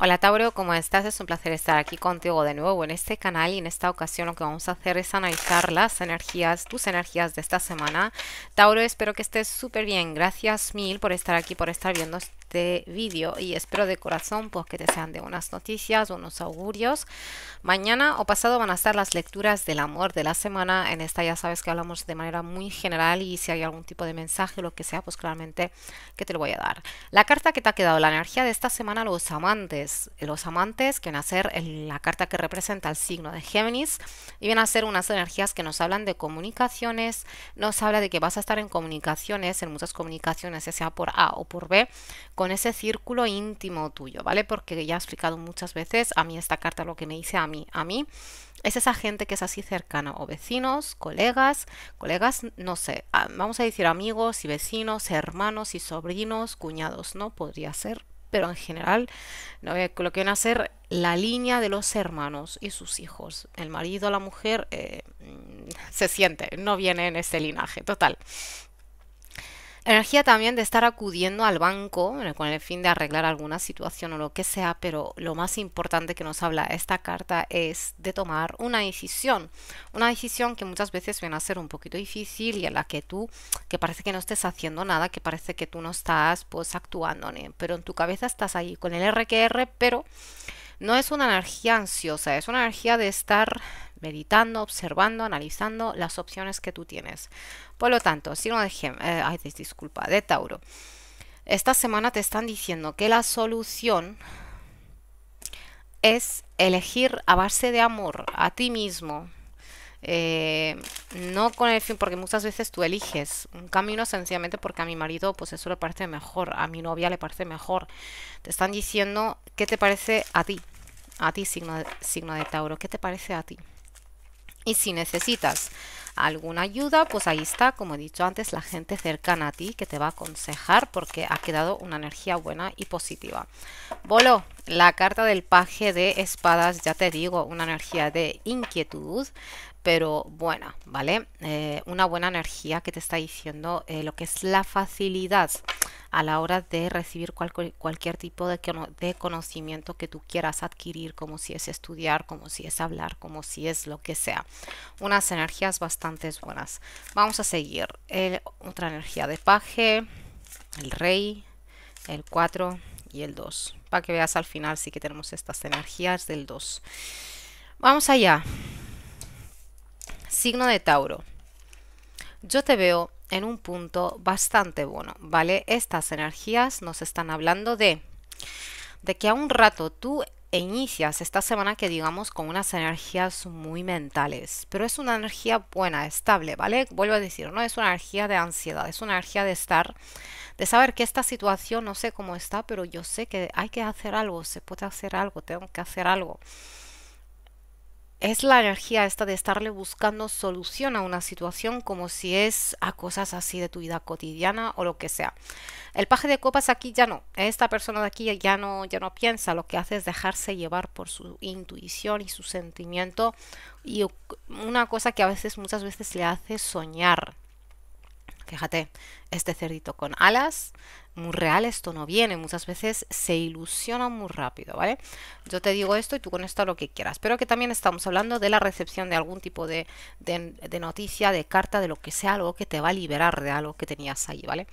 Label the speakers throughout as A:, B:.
A: Hola Tauro, ¿cómo estás? Es un placer estar aquí contigo de nuevo en este canal y en esta ocasión lo que vamos a hacer es analizar las energías, tus energías de esta semana. Tauro, espero que estés súper bien. Gracias mil por estar aquí, por estar viendo este vídeo y espero de corazón pues que te sean de unas noticias, unos augurios. Mañana o pasado van a estar las lecturas del amor de la semana. En esta ya sabes que hablamos de manera muy general y si hay algún tipo de mensaje o lo que sea, pues claramente que te lo voy a dar. La carta que te ha quedado, la energía de esta semana, los amantes. Los amantes que van a ser la carta que representa el signo de Géminis y vienen a ser unas energías que nos hablan de comunicaciones, nos habla de que vas a estar en comunicaciones, en muchas comunicaciones, ya sea por A o por B, con ese círculo íntimo tuyo, ¿vale? Porque ya he explicado muchas veces, a mí esta carta lo que me dice a mí, a mí, es esa gente que es así cercana, o vecinos, colegas, colegas, no sé, vamos a decir amigos y vecinos, hermanos y sobrinos, cuñados, ¿no? Podría ser, pero en general ¿no? lo que viene a ser la línea de los hermanos y sus hijos. El marido, la mujer, eh, mm, se siente, no viene en ese linaje, total. Energía también de estar acudiendo al banco con el fin de arreglar alguna situación o lo que sea, pero lo más importante que nos habla esta carta es de tomar una decisión. Una decisión que muchas veces viene a ser un poquito difícil y en la que tú, que parece que no estés haciendo nada, que parece que tú no estás pues actuando, pero en tu cabeza estás ahí con el RQR, pero no es una energía ansiosa, es una energía de estar meditando, observando, analizando las opciones que tú tienes. Por lo tanto, si no de eh, ay, disculpa, de Tauro. Esta semana te están diciendo que la solución es elegir a base de amor a ti mismo. Eh, no con el fin, porque muchas veces tú eliges un camino sencillamente porque a mi marido, pues eso le parece mejor, a mi novia le parece mejor. Te están diciendo qué te parece a ti, a ti, signo signo de Tauro, qué te parece a ti. Y si necesitas alguna ayuda, pues ahí está, como he dicho antes, la gente cercana a ti que te va a aconsejar porque ha quedado una energía buena y positiva. Bolo, la carta del paje de espadas, ya te digo, una energía de inquietud, pero buena, ¿vale? Eh, una buena energía que te está diciendo eh, lo que es la facilidad a la hora de recibir cualquier tipo de, de, conocimiento que tú quieras adquirir, como si es estudiar, como si es hablar, como si es lo que sea. Unas energías bastante buenas. Vamos a seguir. otra energía de paje, el rey, el 4 y el 2. Para que veas al final sí que tenemos estas energías del 2. Vamos allá. Signo de Tauro. Yo te veo en un punto bastante bueno, ¿vale? Estas energías nos están hablando de, de que a un rato tú inicias esta semana que digamos con unas energías muy mentales, pero es una energía buena, estable, ¿vale? Vuelvo a decir, no es una energía de ansiedad, es una energía de estar, de saber que esta situación no sé cómo está, pero yo sé que hay que hacer algo, se puede hacer algo, tengo que hacer algo es la energía esta de estarle buscando solución a una situación como si es a cosas así de tu vida cotidiana o lo que sea. El paje de copas aquí ya no, esta persona de aquí ya no, ya no piensa, lo que hace es dejarse llevar por su intuición y su sentimiento y una cosa que a veces, muchas veces le hace soñar. Fíjate, este cerdito con alas muy real esto no viene, muchas veces se ilusiona muy rápido, ¿vale? Yo te digo esto y tú con esto lo que quieras, pero que también estamos hablando de la recepción de algún tipo de, de, noticia, de carta, de lo que sea, algo que te va a liberar de algo que tenías ahí, ¿vale?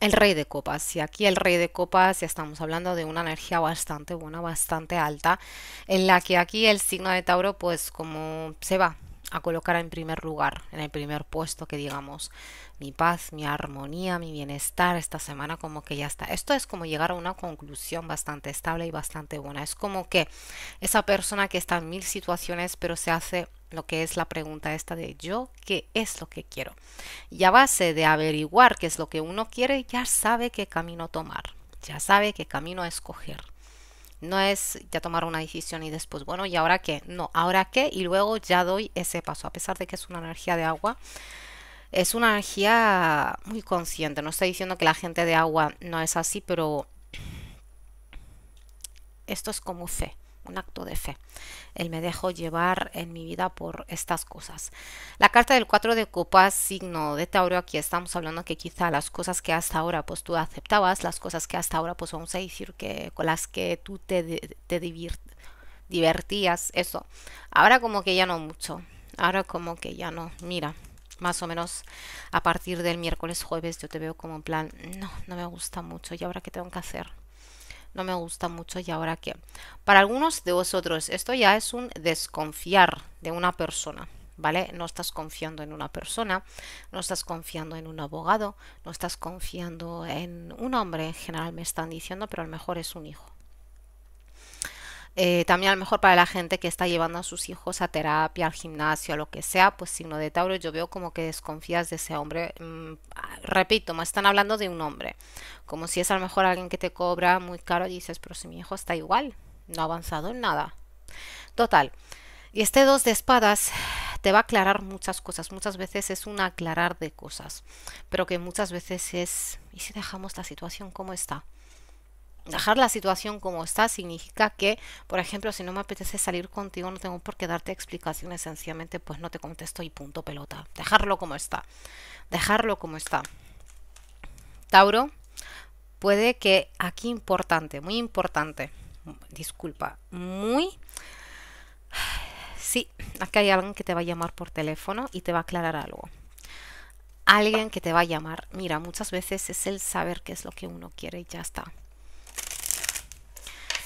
A: El rey de copas. Y aquí el rey de copas ya estamos hablando de una energía bastante buena, bastante alta, en la que aquí el signo de Tauro pues como se va, a colocar en primer lugar, en el primer puesto que digamos mi paz, mi armonía, mi bienestar esta semana como que ya está. Esto es como llegar a una conclusión bastante estable y bastante buena. Es como que esa persona que está en mil situaciones pero se hace lo que es la pregunta esta de yo, ¿qué es lo que quiero? Y a base de averiguar qué es lo que uno quiere, ya sabe qué camino tomar, ya sabe qué camino escoger. No es ya tomar una decisión y después, bueno, ¿y ahora qué? No, ¿ahora qué? Y luego ya doy ese paso, a pesar de que es una energía de agua. Es una energía muy consciente. No estoy diciendo que la gente de agua no es así, pero esto es como fe, un acto de fe. Él me dejó llevar en mi vida por estas cosas. La carta del 4 de copas, signo de Tauro, aquí estamos hablando que quizá las cosas que hasta ahora pues tú aceptabas, las cosas que hasta ahora pues vamos a decir que con las que tú te, te divertías, eso. Ahora como que ya no mucho. Ahora como que ya no. Mira, más o menos a partir del miércoles jueves yo te veo como en plan, no, no me gusta mucho. ¿Y ahora qué tengo que hacer? No me gusta mucho y ahora qué. Para algunos de vosotros esto ya es un desconfiar de una persona. ¿Vale? No estás confiando en una persona, no estás confiando en un abogado, no estás confiando en un hombre en general, me están diciendo, pero a lo mejor es un hijo. Eh, también a lo mejor para la gente que está llevando a sus hijos a terapia, al gimnasio, a lo que sea, pues signo de Tauro, yo veo como que desconfías de ese hombre. Mm, repito, me están hablando de un hombre. Como si es a lo mejor alguien que te cobra muy caro y dices, pero si mi hijo está igual, no ha avanzado en nada. Total. Y este dos de espadas te va a aclarar muchas cosas. Muchas veces es un aclarar de cosas, pero que muchas veces es, ¿y si dejamos la situación como está? Dejar la situación como está significa que, por ejemplo, si no me apetece salir contigo, no tengo por qué darte explicaciones, sencillamente pues no te contesto y punto pelota. Dejarlo como está. Dejarlo como está. Tauro, puede que aquí importante, muy importante, disculpa, muy... Sí, aquí hay alguien que te va a llamar por teléfono y te va a aclarar algo. Alguien que te va a llamar. Mira, muchas veces es el saber qué es lo que uno quiere y ya está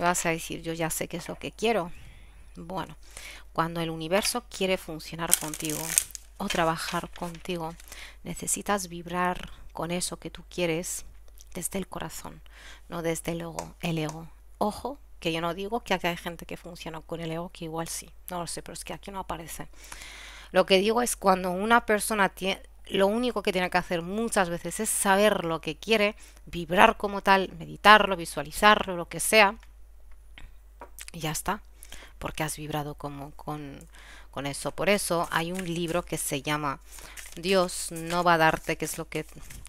A: vas a decir, yo ya sé qué es lo que quiero. Bueno, cuando el universo quiere funcionar contigo o trabajar contigo, necesitas vibrar con eso que tú quieres desde el corazón, no desde el ego. El ego. Ojo, que yo no digo que aquí hay gente que funciona con el ego, que igual sí, no lo sé, pero es que aquí no aparece. Lo que digo es cuando una persona tiene, lo único que tiene que hacer muchas veces es saber lo que quiere, vibrar como tal, meditarlo, visualizarlo, lo que sea, y ya está, porque has vibrado como con, con eso. Por eso hay un libro que se llama Dios no va a darte que es lo que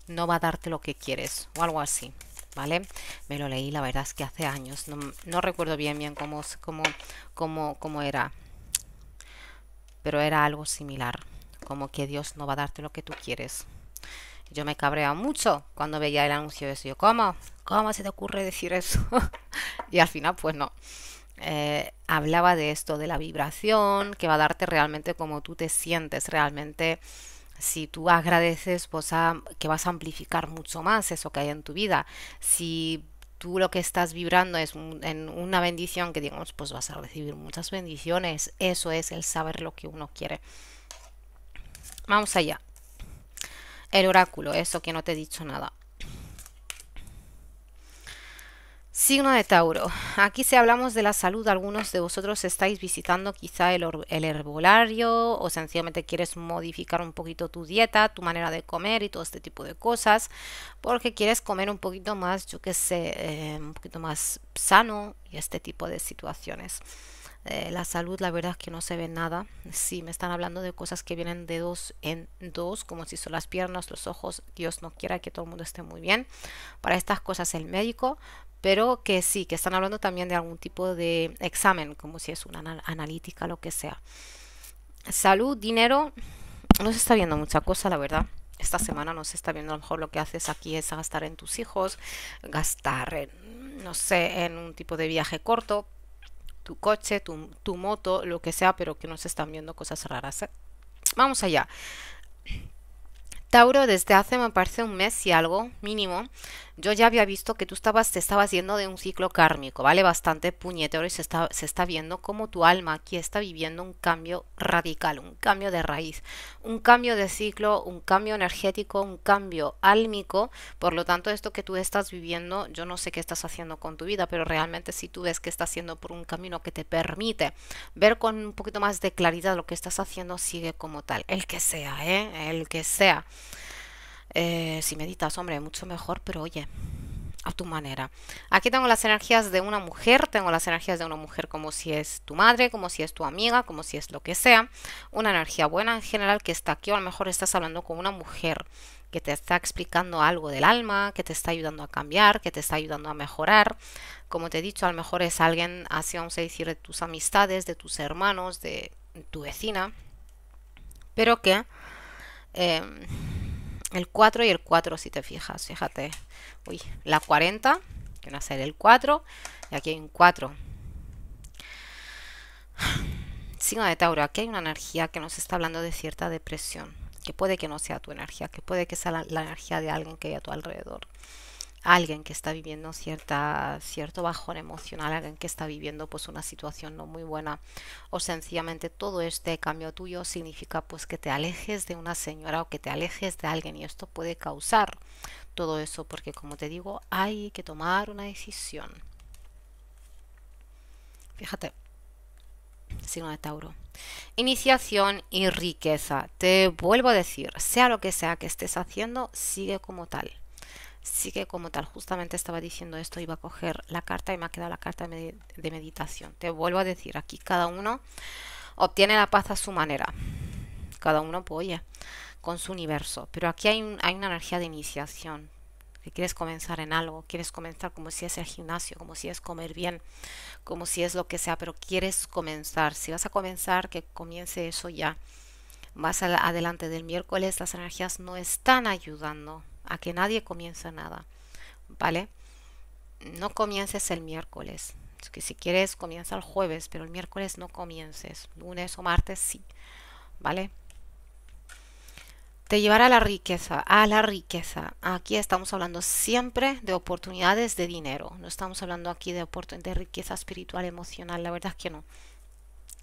A: no va a darte lo que quieres o algo así. ¿Vale? Me lo leí, la verdad es que hace años. No, no recuerdo bien bien cómo, cómo, cómo, cómo era. Pero era algo similar. Como que Dios no va a darte lo que tú quieres. Yo me cabrea mucho cuando veía el anuncio de eso. Yo, ¿cómo? ¿Cómo se te ocurre decir eso? y al final, pues no. Eh, hablaba de esto, de la vibración, que va a darte realmente como tú te sientes, realmente si tú agradeces, pues que vas a amplificar mucho más eso que hay en tu vida. Si tú lo que estás vibrando es en una bendición que digamos, pues vas a recibir muchas bendiciones. Eso es el saber lo que uno quiere. Vamos allá. El oráculo, eso que no te he dicho nada. Signo de Tauro. Aquí si hablamos de la salud, algunos de vosotros estáis visitando quizá el, herbolario o sencillamente quieres modificar un poquito tu dieta, tu manera de comer y todo este tipo de cosas, porque quieres comer un poquito más, yo qué sé, eh, un poquito más sano y este tipo de situaciones. Eh, la salud, la verdad es que no se ve nada. Sí, me están hablando de cosas que vienen de dos en dos, como si son las piernas, los ojos. Dios no quiera que todo el mundo esté muy bien. Para estas cosas el médico, pero que sí, que están hablando también de algún tipo de examen, como si es una analítica, lo que sea. Salud, dinero, no se está viendo mucha cosa, la verdad. Esta semana no se está viendo, a lo mejor lo que haces aquí es gastar en tus hijos, gastar en, no sé, en un tipo de viaje corto, tu coche, tu, tu moto, lo que sea, pero que no se están viendo cosas raras. ¿eh? Vamos allá. Tauro, desde hace me parece un mes y algo mínimo, yo ya había visto que tú estabas, te estabas yendo de un ciclo kármico, ¿vale? Bastante puñetero y se está, se está viendo como tu alma aquí está viviendo un cambio radical, un cambio de raíz, un cambio de ciclo, un cambio energético, un cambio álmico. Por lo tanto, esto que tú estás viviendo, yo no sé qué estás haciendo con tu vida, pero realmente si tú ves que estás haciendo por un camino que te permite ver con un poquito más de claridad lo que estás haciendo, sigue como tal, el que sea, ¿eh? El que sea. Eh, si meditas, hombre, mucho mejor, pero oye, a tu manera. Aquí tengo las energías de una mujer, tengo las energías de una mujer como si es tu madre, como si es tu amiga, como si es lo que sea. Una energía buena en general que está aquí, o a lo mejor estás hablando con una mujer que te está explicando algo del alma, que te está ayudando a cambiar, que te está ayudando a mejorar. Como te he dicho, a lo mejor es alguien, así vamos a decir, de tus amistades, de tus hermanos, de tu vecina, pero que em, el 4 y el 4, si te fijas, fíjate, uy, la 40, que a ser el 4, y aquí hay un 4. Signo de Tauro, aquí hay una energía que nos está hablando de cierta depresión, que puede que no sea tu energía, que puede que sea la, la energía de alguien que hay a tu alrededor alguien que está viviendo cierta, cierto bajón emocional, alguien que está viviendo pues una situación no muy buena o sencillamente todo este cambio tuyo significa pues que te alejes de una señora o que te alejes de alguien y esto puede causar todo eso porque como te digo hay que tomar una decisión. Fíjate, signo de Tauro. Iniciación y riqueza. Te vuelvo a decir, sea lo que sea que estés haciendo, sigue como tal sí que como tal, justamente estaba diciendo esto, iba a coger la carta y me ha quedado la carta de meditación. Te vuelvo a decir, aquí cada uno obtiene la paz a su manera. Cada uno apoya con su universo. Pero aquí hay, hay una energía de iniciación. Que quieres comenzar en algo, quieres comenzar como si es el gimnasio, como si es comer bien, como si es lo que sea, pero quieres comenzar. Si vas a comenzar, que comience eso ya. Más adelante del miércoles, las energías no están ayudando a que nadie comience nada, ¿vale? No comiences el miércoles. que si quieres, comienza el jueves, pero el miércoles no comiences. Lunes o martes sí, ¿vale? Te llevará a la riqueza, a la riqueza. Aquí estamos hablando siempre de oportunidades de dinero. No estamos hablando aquí de, de riqueza espiritual, emocional. La verdad es que no.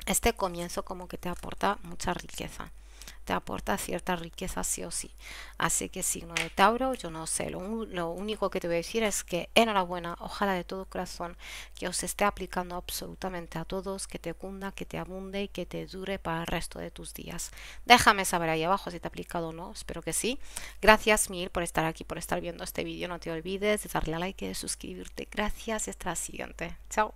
A: Este comienzo como que te aporta mucha riqueza te aporta cierta riqueza sí o sí. Así que signo de Tauro, yo no sé, lo, lo, único que te voy a decir es que enhorabuena, ojalá de todo corazón que os esté aplicando absolutamente a todos, que te cunda, que te abunde y que te dure para el resto de tus días. Déjame saber ahí abajo si te ha aplicado o no, espero que sí. Gracias mil por estar aquí, por estar viendo este vídeo, no te olvides de darle a like y de suscribirte. Gracias, hasta la siguiente. Chao.